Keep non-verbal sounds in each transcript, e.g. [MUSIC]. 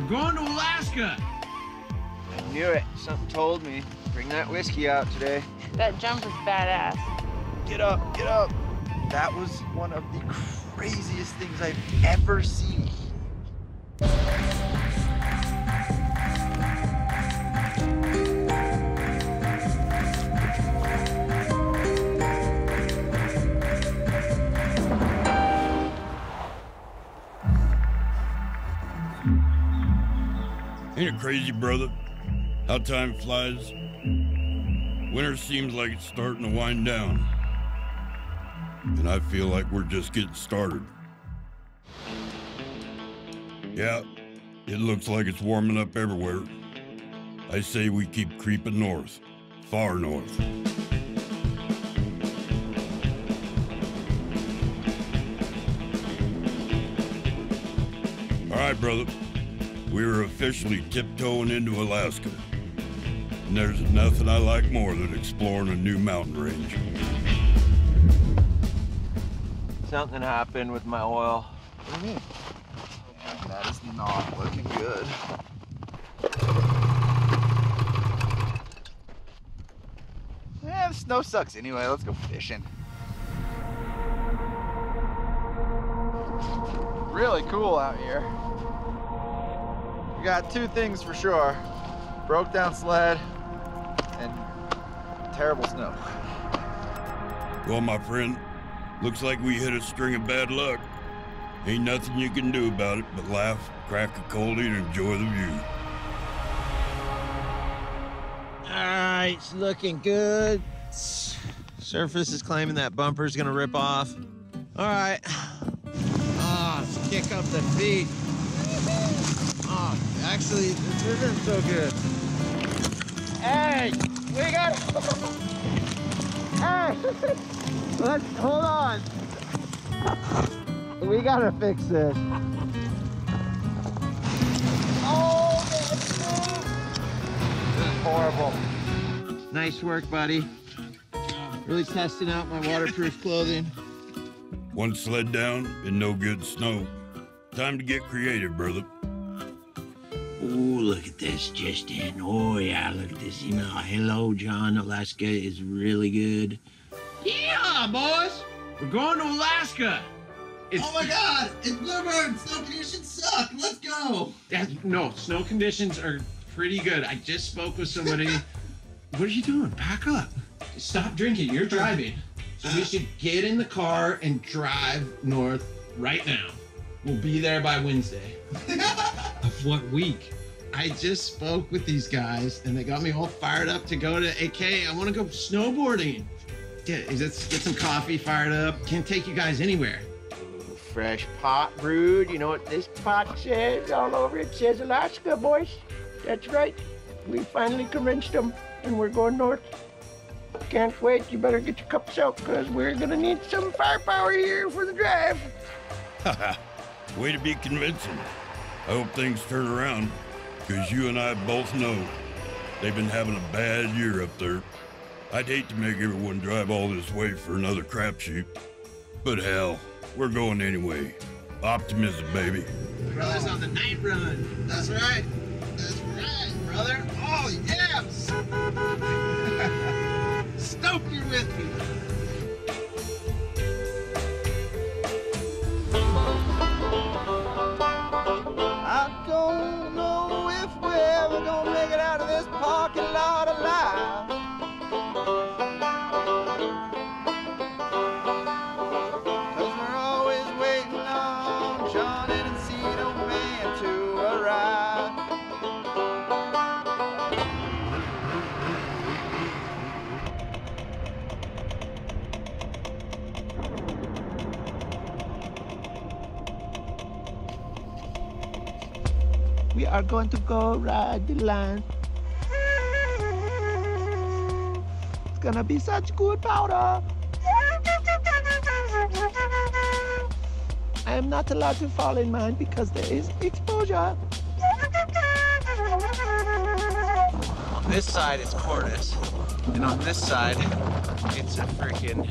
We're going to Alaska. I knew it. Something told me. Bring that whiskey out today. That jump is badass. Get up, get up. That was one of the craziest things I've ever seen. Crazy, brother? How time flies. Winter seems like it's starting to wind down. And I feel like we're just getting started. Yeah, it looks like it's warming up everywhere. I say we keep creeping north, far north. All right, brother. We are officially tiptoeing into Alaska. And there's nothing I like more than exploring a new mountain range. Something happened with my oil. What do you mean? Yeah, that is not looking good. Yeah, the snow sucks anyway. Let's go fishing. Really cool out here. We got two things for sure. Broke down sled and terrible snow. Well, my friend, looks like we hit a string of bad luck. Ain't nothing you can do about it but laugh, crack a coldie, and enjoy the view. All right, it's looking good. Surface is claiming that bumper's gonna rip off. All right. Ah, let's kick up the feet. Oh, actually, this isn't so good. Hey, we got. Hey, [LAUGHS] let's hold on. We gotta fix this. Oh, this is horrible. Nice work, buddy. Really testing out my waterproof [LAUGHS] clothing. One sled down and no good snow. Time to get creative, brother. Oh, look at this, Justin. Oh, yeah, look at this email. Hello, John. Alaska is really good. Yeah, boys. We're going to Alaska. It's, Oh my god! It's Bluebird! Snow conditions suck! Let's go! That's, no, snow conditions are pretty good. I just spoke with somebody. [LAUGHS] what are you doing? Pack up. Stop drinking. You're driving. So we should get in the car and drive north right now. We'll be there by Wednesday. [LAUGHS] of what week? I just spoke with these guys and they got me all fired up to go to AK. I want to go snowboarding. Get, let's get some coffee fired up. Can't take you guys anywhere. Fresh pot brewed. You know what this pot says all over it? says Alaska, boys. That's right. We finally convinced them, and we're going north. Can't wait. You better get your cups out, because we're going to need some firepower here for the drive. [LAUGHS] Way to be convincing. I hope things turn around, because you and I both know they've been having a bad year up there. I'd hate to make everyone drive all this way for another crapshoot. But hell, we're going anyway. Optimism, baby. Brothers on the night run. That's right. That's right, brother. Oh, yes! [LAUGHS] Stoked you're with me. Are going to go ride the line. It's gonna be such good powder. I am not allowed to fall in mine because there is exposure. On this side, it's cornice, and on this side, it's a freaking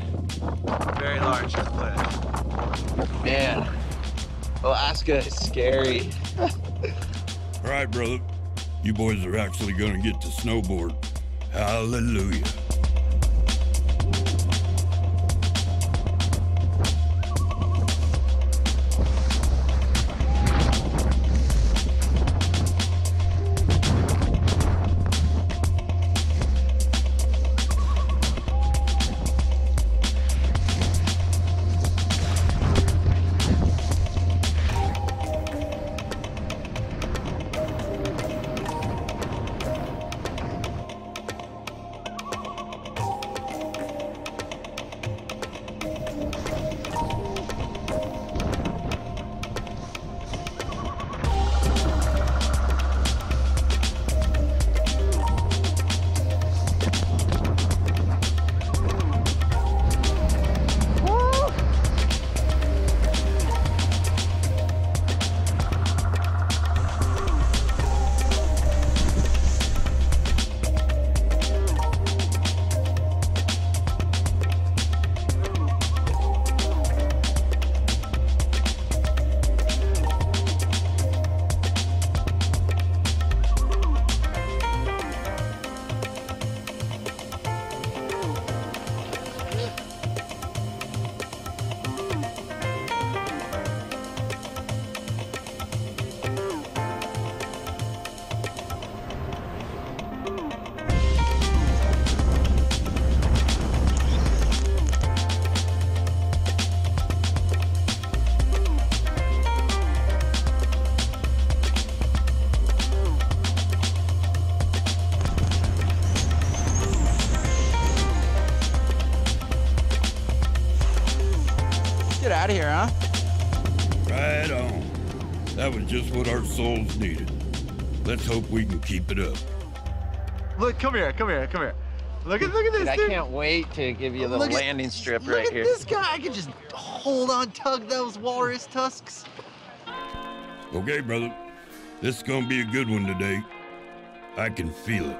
very large cliff. Man, Alaska is scary. [LAUGHS] Right, brother. You boys are actually gonna get to snowboard. Hallelujah. Just what our souls needed. Let's hope we can keep it up. Look, come here, come here, come here. Look at look at this Dude, I dude. can't wait to give you a little Look at- landing strip Look right at here. this guy. I can just hold on, tug those walrus tusks. Okay, brother. This is gonna be a good one today. I can feel it.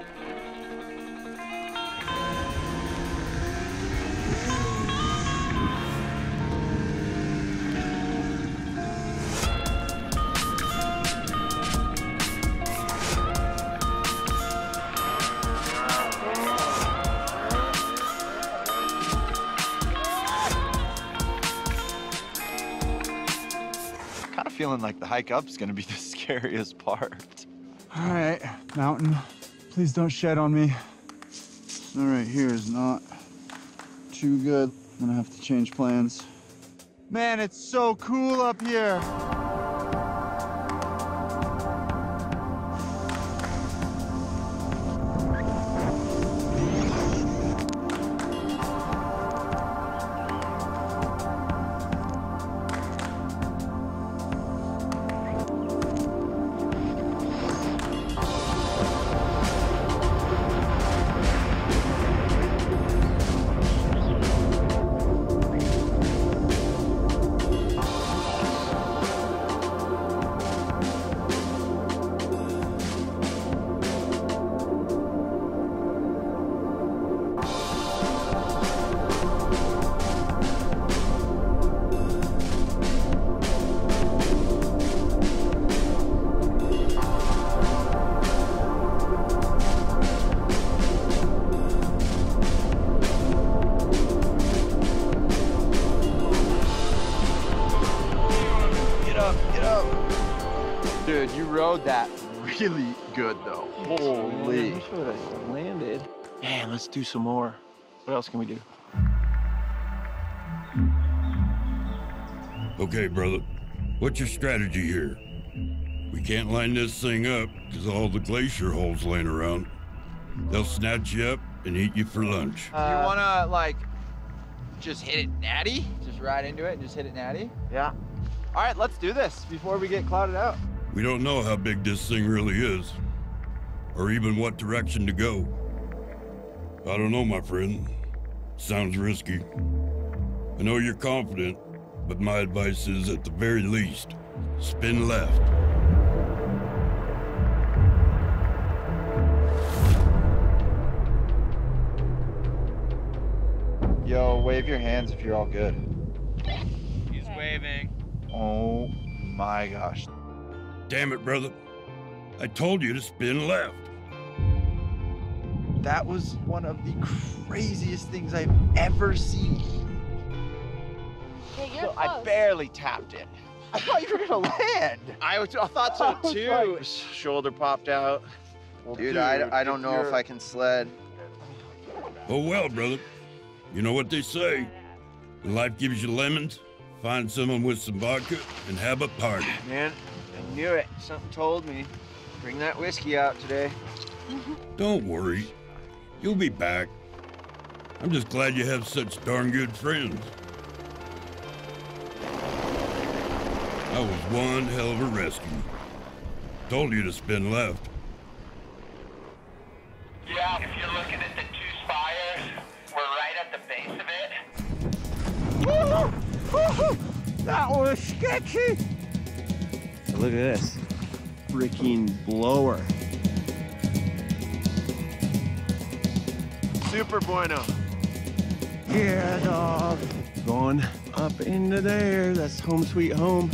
Feeling like the hike up is gonna be [LAUGHS] the scariest part. All right, mountain, please don't shed on me. All right, here is not too good. I'm gonna have to change plans. Man, it's so cool up here. Rode that really good though. Holy. I should have landed. Man, let's do some more. What else can we do? Okay, brother. What's your strategy here? We can't line this thing up because all the glacier holes laying around. They'll snatch you up and eat you for lunch. Uh, you wanna like just hit it natty? Just ride into it and just hit it natty? Yeah. All right, let's do this before we get clouded out. We don't know how big this thing really is, or even what direction to go. I don't know, my friend. Sounds risky. I know you're confident, but my advice is at the very least, spin left. Yo, wave your hands if you're all good. He's waving. Oh my gosh. Damn it, brother. I told you to spin left. That was one of the craziest things I've ever seen. Okay, you're I barely tapped it. I thought you were gonna land. I, was, I thought so [LAUGHS] oh I was too. like- Shoulder popped out. Well, Dude, I, I don't know if you're- I can sled. Oh well, brother. You know what they say. When life gives you lemons, find someone with some vodka and have a party. Man, I knew it. Something told me. Bring that whiskey out today. Don't worry. You'll be back. I'm just glad you have such darn good friends. That was one hell of a rescue. Told you to spin left. Yeah, if you're looking at the two spires, we're right at the base of it. That was sketchy. Look at this. Freaking blower. Super bueno. Yeah, dog. Going up into there. That's home sweet home.